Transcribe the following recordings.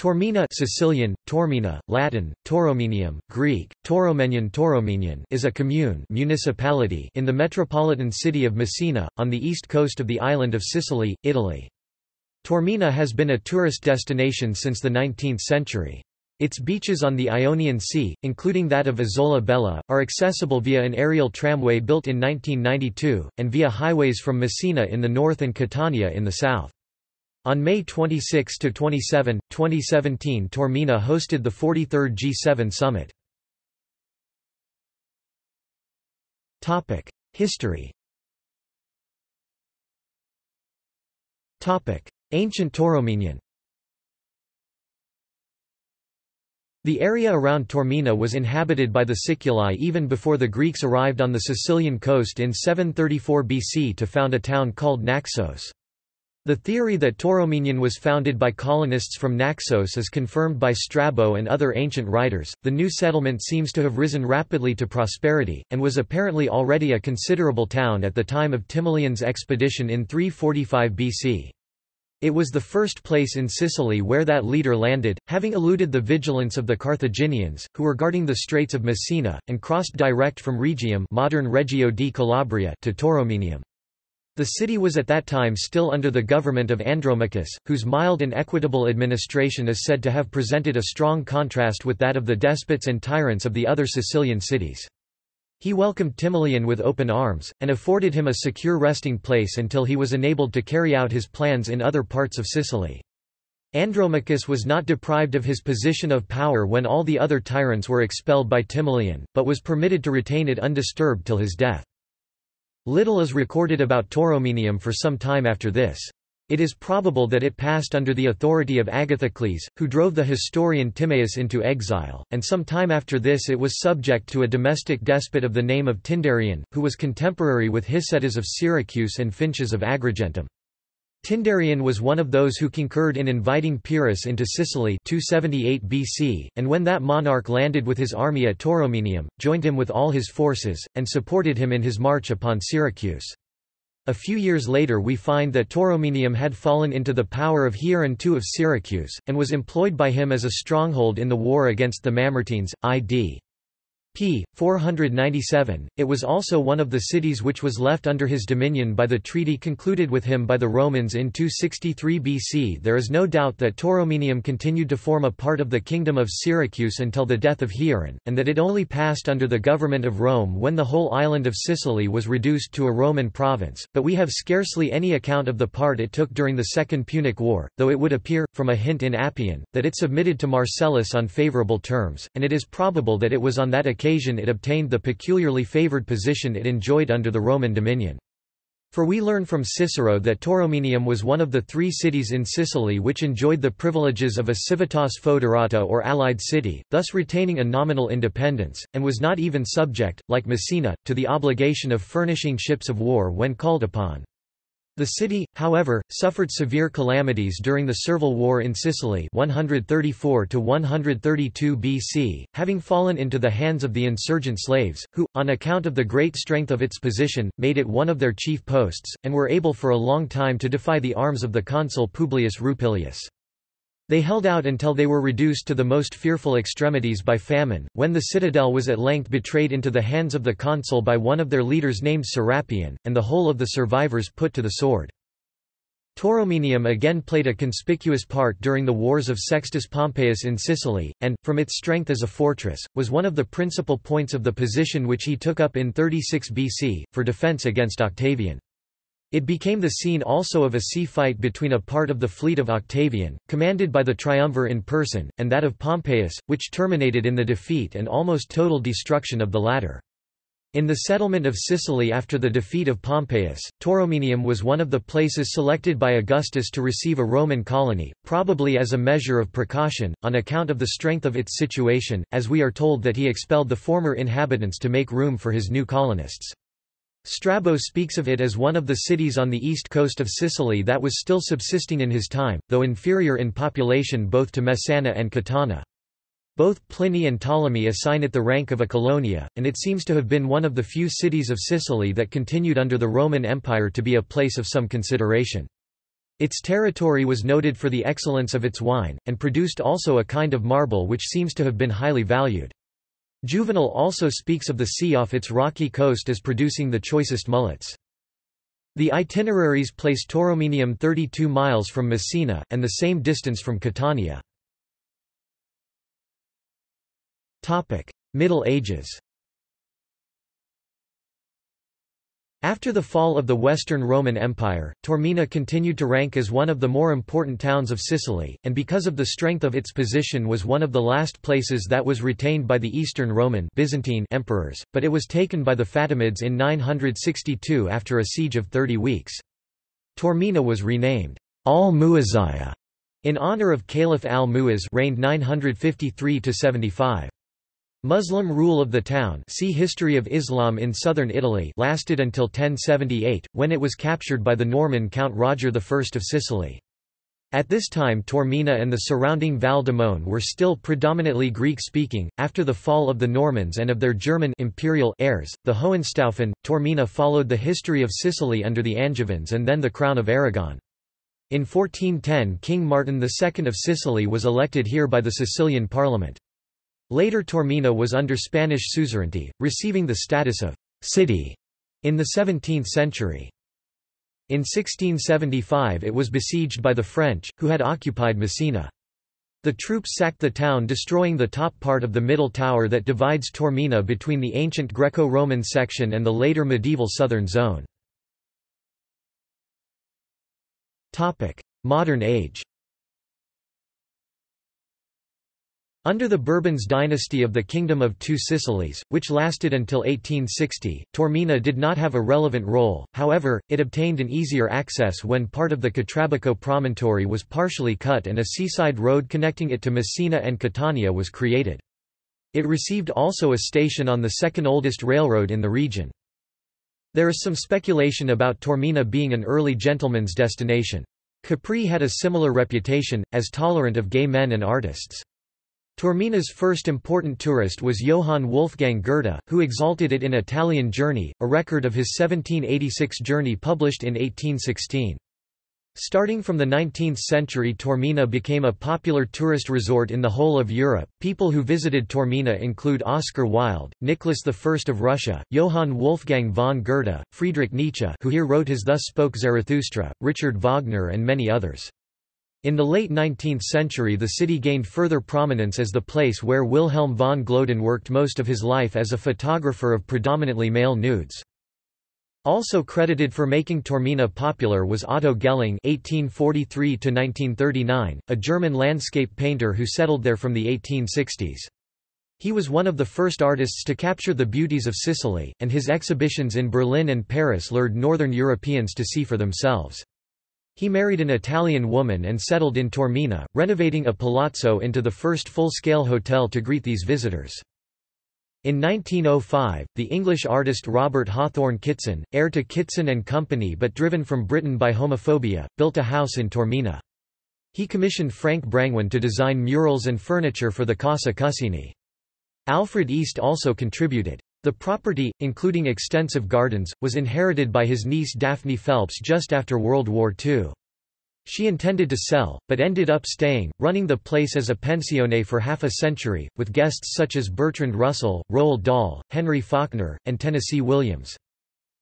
Taormina Sicilian, Taurmina, Latin, Tauromenium, Greek, Tauromenion Tauromenion is a commune municipality in the metropolitan city of Messina, on the east coast of the island of Sicily, Italy. Taormina has been a tourist destination since the 19th century. Its beaches on the Ionian Sea, including that of Isola Bella, are accessible via an aerial tramway built in 1992, and via highways from Messina in the north and Catania in the south. On May 26–27, 2017 Taormina hosted the 43rd G7 summit. History Ancient Tauromenion The area around Taormina was inhabited by the Siculi even before the Greeks arrived on the Sicilian coast in 734 BC to found a town called Naxos. The theory that Tauromenion was founded by colonists from Naxos is confirmed by Strabo and other ancient writers. The new settlement seems to have risen rapidly to prosperity, and was apparently already a considerable town at the time of Timoleon's expedition in 345 BC. It was the first place in Sicily where that leader landed, having eluded the vigilance of the Carthaginians, who were guarding the Straits of Messina, and crossed direct from Rhegium modern Reggio di Calabria to Tauromenium. The city was at that time still under the government of Andromachus, whose mild and equitable administration is said to have presented a strong contrast with that of the despots and tyrants of the other Sicilian cities. He welcomed Timoleon with open arms, and afforded him a secure resting place until he was enabled to carry out his plans in other parts of Sicily. Andromachus was not deprived of his position of power when all the other tyrants were expelled by Timoleon, but was permitted to retain it undisturbed till his death. Little is recorded about Tauromenium for some time after this. It is probable that it passed under the authority of Agathocles, who drove the historian Timaeus into exile, and some time after this it was subject to a domestic despot of the name of Tindarion, who was contemporary with Hicetas of Syracuse and Phintias of Agrigentum. Tindarion was one of those who concurred in inviting Pyrrhus into Sicily 278 BC, and when that monarch landed with his army at Tauromenium, joined him with all his forces, and supported him in his march upon Syracuse. A few years later we find that Tauromenium had fallen into the power of Hieron II of Syracuse, and was employed by him as a stronghold in the war against the Mamertines, i.d p. 497. It was also one of the cities which was left under his dominion by the treaty concluded with him by the Romans in 263 BC. There is no doubt that Tauromenium continued to form a part of the kingdom of Syracuse until the death of Hieron, and that it only passed under the government of Rome when the whole island of Sicily was reduced to a Roman province, but we have scarcely any account of the part it took during the Second Punic War, though it would appear, from a hint in Appian, that it submitted to Marcellus on favourable terms, and it is probable that it was on that occasion occasion it obtained the peculiarly favoured position it enjoyed under the Roman dominion. For we learn from Cicero that Tauromenium was one of the three cities in Sicily which enjoyed the privileges of a civitas foederata or allied city, thus retaining a nominal independence, and was not even subject, like Messina, to the obligation of furnishing ships of war when called upon. The city, however, suffered severe calamities during the Servile War in Sicily 134 BC, having fallen into the hands of the insurgent slaves, who, on account of the great strength of its position, made it one of their chief posts, and were able for a long time to defy the arms of the consul Publius Rupilius. They held out until they were reduced to the most fearful extremities by famine, when the citadel was at length betrayed into the hands of the consul by one of their leaders named Serapion, and the whole of the survivors put to the sword. Tauromenium again played a conspicuous part during the wars of Sextus Pompeius in Sicily, and, from its strength as a fortress, was one of the principal points of the position which he took up in 36 BC, for defence against Octavian. It became the scene also of a sea fight between a part of the fleet of Octavian, commanded by the triumvir in person, and that of Pompeius, which terminated in the defeat and almost total destruction of the latter. In the settlement of Sicily after the defeat of Pompeius, Tauromenium was one of the places selected by Augustus to receive a Roman colony, probably as a measure of precaution, on account of the strength of its situation, as we are told that he expelled the former inhabitants to make room for his new colonists. Strabo speaks of it as one of the cities on the east coast of Sicily that was still subsisting in his time, though inferior in population both to Messana and Catana. Both Pliny and Ptolemy assign it the rank of a colonia, and it seems to have been one of the few cities of Sicily that continued under the Roman Empire to be a place of some consideration. Its territory was noted for the excellence of its wine, and produced also a kind of marble which seems to have been highly valued. Juvenal also speaks of the sea off its rocky coast as producing the choicest mullets. The itineraries place Tauromenium 32 miles from Messina, and the same distance from Catania. Middle Ages After the fall of the Western Roman Empire, Taormina continued to rank as one of the more important towns of Sicily, and because of the strength of its position was one of the last places that was retained by the Eastern Roman Byzantine emperors, but it was taken by the Fatimids in 962 after a siege of 30 weeks. Taormina was renamed Al-Mu'azziyah in honor of Caliph al-Mu'izz reigned 953 75. Muslim rule of the town see History of Islam in southern Italy lasted until 1078, when it was captured by the Norman Count Roger I of Sicily. At this time Taormina and the surrounding Val Demone were still predominantly Greek-speaking. After the fall of the Normans and of their German imperial heirs, the Hohenstaufen, Taormina followed the history of Sicily under the Angevins and then the Crown of Aragon. In 1410 King Martin II of Sicily was elected here by the Sicilian parliament. Later Taormina was under Spanish suzerainty, receiving the status of «city» in the 17th century. In 1675 it was besieged by the French, who had occupied Messina. The troops sacked the town destroying the top part of the middle tower that divides Taormina between the ancient Greco-Roman section and the later medieval southern zone. Modern age Under the Bourbons dynasty of the Kingdom of Two Sicilies, which lasted until 1860, Taormina did not have a relevant role, however, it obtained an easier access when part of the Catrabico promontory was partially cut and a seaside road connecting it to Messina and Catania was created. It received also a station on the second oldest railroad in the region. There is some speculation about Taormina being an early gentleman's destination. Capri had a similar reputation, as tolerant of gay men and artists. Taormina's first important tourist was Johann Wolfgang Goethe, who exalted it in Italian Journey, a record of his 1786 journey published in 1816. Starting from the 19th century Taormina became a popular tourist resort in the whole of Europe. People who visited Taormina include Oscar Wilde, Nicholas I of Russia, Johann Wolfgang von Goethe, Friedrich Nietzsche who here wrote his Thus Spoke Zarathustra, Richard Wagner and many others. In the late 19th century the city gained further prominence as the place where Wilhelm von Gloeden worked most of his life as a photographer of predominantly male nudes. Also credited for making Taormina popular was Otto Geleng (1843–1939), a German landscape painter who settled there from the 1860s. He was one of the first artists to capture the beauties of Sicily, and his exhibitions in Berlin and Paris lured northern Europeans to see for themselves. He married an Italian woman and settled in Taormina, renovating a palazzo into the first full-scale hotel to greet these visitors. In 1905, the English artist Robert Hawthorne Kitson, heir to Kitson and Company but driven from Britain by homophobia, built a house in Taormina. He commissioned Frank Brangwyn to design murals and furniture for the Casa Cuseni. Alfred East also contributed. The property, including extensive gardens, was inherited by his niece Daphne Phelps just after World War II. She intended to sell, but ended up staying, running the place as a pensione for half a century, with guests such as Bertrand Russell, Roald Dahl, Henry Faulkner, and Tennessee Williams.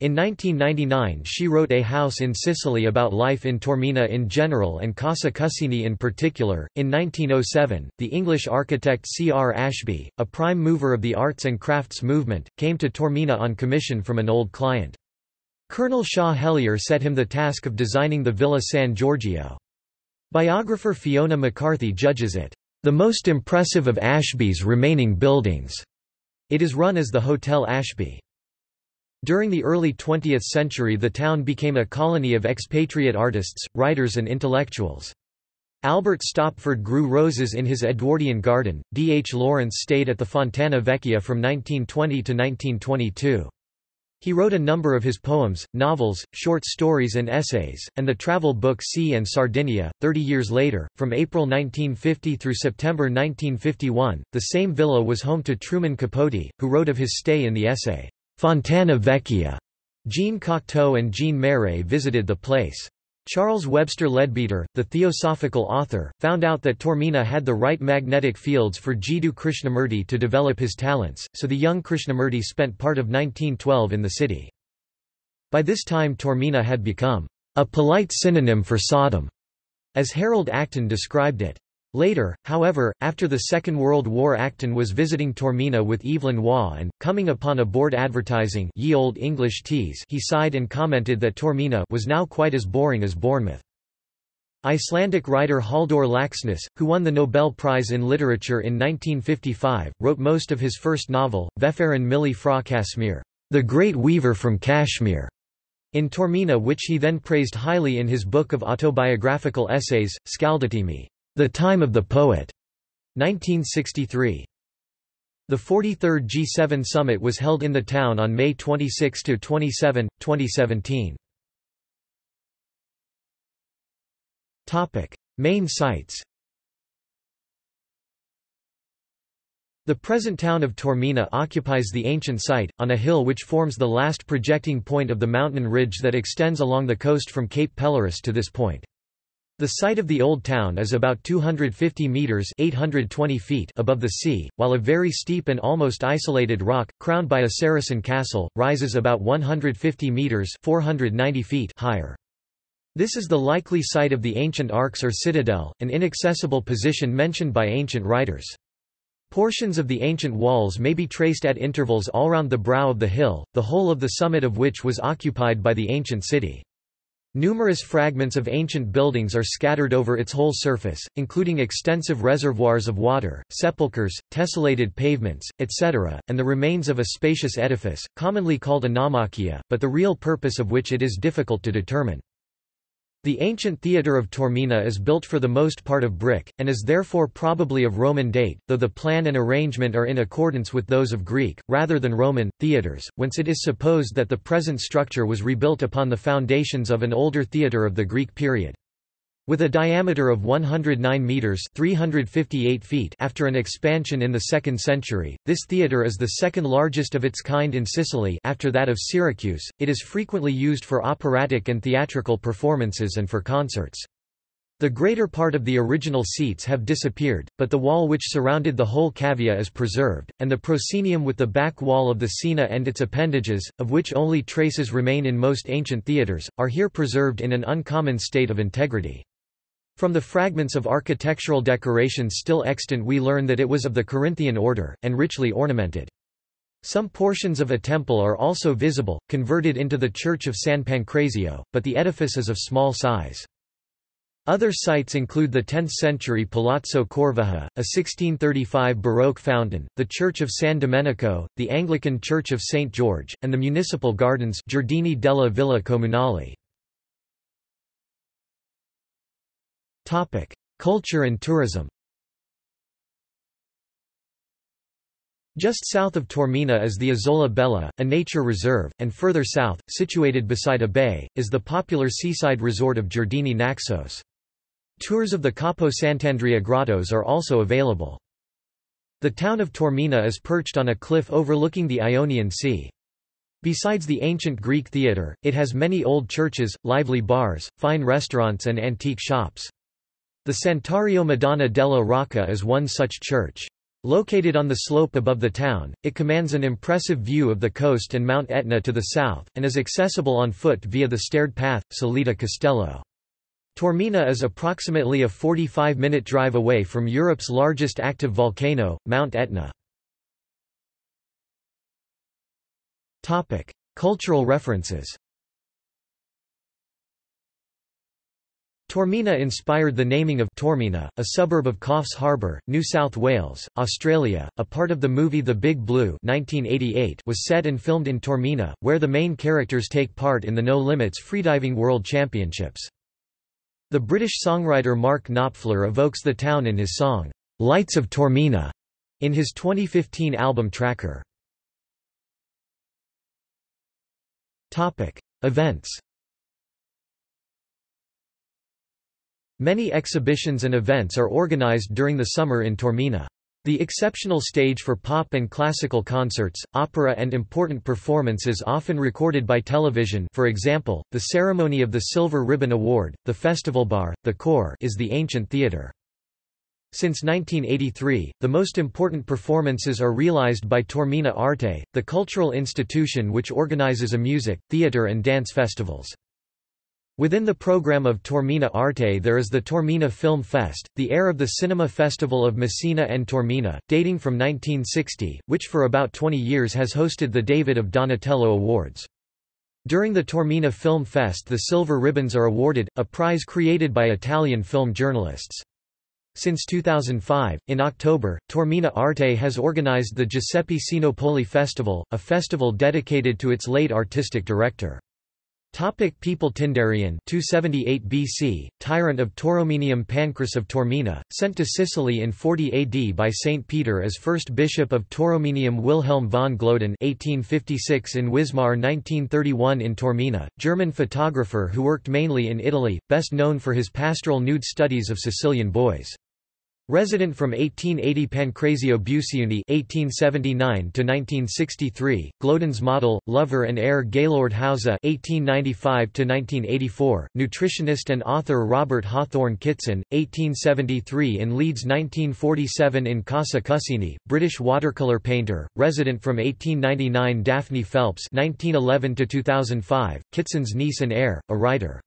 In 1999 she wrote A House in Sicily about life in Taormina in general and Casa Cuseni in particular. In 1907, the English architect C. R. Ashby, a prime mover of the arts and crafts movement, came to Taormina on commission from an old client. Colonel Shaw Hellier set him the task of designing the Villa San Giorgio. Biographer Fiona MacCarthy judges it, the most impressive of Ashby's remaining buildings. It is run as the Hotel Ashby. During the early 20th century the town became a colony of expatriate artists, writers and intellectuals. Albert Stopford grew roses in his Edwardian garden, D. H. Lawrence stayed at the Fontana Vecchia from 1920 to 1922. He wrote a number of his poems, novels, short stories and essays, and the travel book Sea and Sardinia. Thirty years later, from April 1950 through September 1951, the same villa was home to Truman Capote, who wrote of his stay in the essay, Fontana Vecchia. Jean Cocteau and Jean Marais visited the place. Charles Webster Leadbeater, the theosophical author, found out that Taormina had the right magnetic fields for Jiddu Krishnamurti to develop his talents, so the young Krishnamurti spent part of 1912 in the city. By this time Taormina had become a polite synonym for Sodom, as Harold Acton described it. Later, however, after the Second World War Acton was visiting Taormina with Evelyn Waugh and, coming upon a board advertising Ye Old English Teas he sighed and commented that Taormina was now quite as boring as Bournemouth. Icelandic writer Halldór Laxness, who won the Nobel Prize in Literature in 1955, wrote most of his first novel, Vefarinn mikli frá Kasmír, The Great Weaver from Kashmir, in Taormina which he then praised highly in his book of autobiographical essays, Skáldtími. The Time of the Poet, 1963. The 43rd G7 summit was held in the town on May 26 to 27, 2017. Topic: Main sites The present town of Taormina occupies the ancient site, on a hill which forms the last projecting point of the mountain ridge that extends along the coast from Cape Pelorus to this point. The site of the old town is about 250 meters (820 feet) above the sea, while a very steep and almost isolated rock, crowned by a Saracen castle, rises about 150 meters (490 feet) higher. This is the likely site of the ancient arx or citadel, an inaccessible position mentioned by ancient writers. Portions of the ancient walls may be traced at intervals all round the brow of the hill, the whole of the summit of which was occupied by the ancient city. Numerous fragments of ancient buildings are scattered over its whole surface, including extensive reservoirs of water, sepulchres, tessellated pavements, etc., and the remains of a spacious edifice, commonly called a naumachia, but the real purpose of which it is difficult to determine. The ancient theatre of Taormina is built for the most part of brick, and is therefore probably of Roman date, though the plan and arrangement are in accordance with those of Greek, rather than Roman, theatres, whence it is supposed that the present structure was rebuilt upon the foundations of an older theatre of the Greek period. With a diameter of 109 meters (358 feet) after an expansion in the 2nd century, this theater is the second largest of its kind in Sicily after that of Syracuse. It is frequently used for operatic and theatrical performances and for concerts. The greater part of the original seats have disappeared, but the wall which surrounded the whole cavea is preserved, and the proscenium with the back wall of the scena and its appendages, of which only traces remain in most ancient theatres, are here preserved in an uncommon state of integrity. From the fragments of architectural decorations still extant we learn that it was of the Corinthian order, and richly ornamented. Some portions of a temple are also visible, converted into the Church of San Pancrazio, but the edifice is of small size. Other sites include the 10th-century Palazzo Corvaja, a 1635 Baroque fountain, the Church of San Domenico, the Anglican Church of St. George, and the municipal gardens Giardini della Villa Comunale. Culture and tourism Just south of Taormina is the Isola Bella, a nature reserve, and further south, situated beside a bay, is the popular seaside resort of Giardini Naxos. Tours of the Capo Sant'Andrea grottos are also available. The town of Taormina is perched on a cliff overlooking the Ionian Sea. Besides the ancient Greek theatre, it has many old churches, lively bars, fine restaurants and antique shops. The Santuario Madonna della Rocca is one such church. Located on the slope above the town, it commands an impressive view of the coast and Mount Etna to the south, and is accessible on foot via the staired path, Salita Castello. Taormina is approximately a 45-minute drive away from Europe's largest active volcano, Mount Etna. Cultural references Taormina inspired the naming of Taormina, a suburb of Coffs Harbour, New South Wales, Australia. A part of the movie The Big Blue 1988 was set and filmed in Taormina, where the main characters take part in the No Limits Freediving World Championships. The British songwriter Mark Knopfler evokes the town in his song, Lights of Taormina, in his 2015 album Tracker. Topic: Events Many exhibitions and events are organized during the summer in Taormina. The exceptional stage for pop and classical concerts, opera and important performances often recorded by television for example, the ceremony of the Silver Ribbon Award, the festival bar, the core is the ancient theatre. Since 1983, the most important performances are realized by Taormina Arte, the cultural institution which organizes a music, theatre and dance festivals. Within the program of Taormina Arte there is the Taormina Film Fest, the heir of the Cinema Festival of Messina and Taormina, dating from 1960, which for about 20 years has hosted the David of Donatello Awards. During the Taormina Film Fest the Silver Ribbons are awarded, a prize created by Italian film journalists. Since 2005, in October, Taormina Arte has organized the Giuseppe Sinopoli Festival, a festival dedicated to its late artistic director. Topic People Tindarian 278 BC, tyrant of Tauromenium Pancras of Taormina, sent to Sicily in 40 AD by Saint Peter as first bishop of Tauromenium Wilhelm von Gloeden 1856 in Wismar 1931 in Taormina, German photographer who worked mainly in Italy, best known for his pastoral nude studies of Sicilian boys. Resident from 1880 Pancrazio Buciuni (1879–1963), Gloeden's model, lover and heir Gaylord Hauser (1895–1984), nutritionist and author Robert Hawthorne Kitson (1873 in Leeds, 1947 in Casa Cuseni), British watercolor painter, resident from 1899 Daphne Phelps (1911–2005), Kitson's niece and heir, a writer.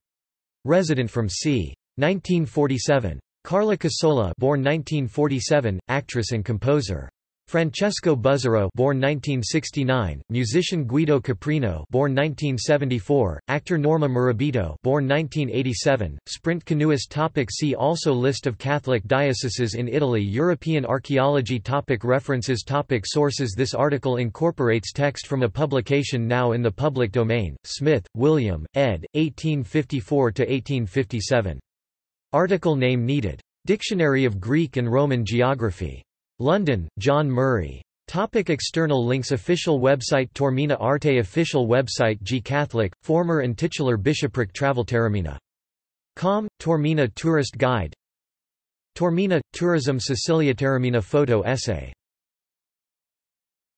Resident from c. 1947. Carla Cassola born 1947, actress and composer. Francesco Buzzurro born 1969, musician Guido Caprino born 1974, actor Norma Murabito born 1987, sprint canoeist topic See also List of Catholic dioceses in Italy European archaeology topic References topic Sources This article incorporates text from a publication now in the public domain, Smith, William, ed., 1854–1857. Article name needed. Dictionary of Greek and Roman Geography. London, John Murray. Topic external links Official website Taormina Arte Official website G Catholic, former and titular bishopric Travel Taormina. Com, Taormina Tourist Guide Taormina, Tourism Sicilia Taormina Photo essay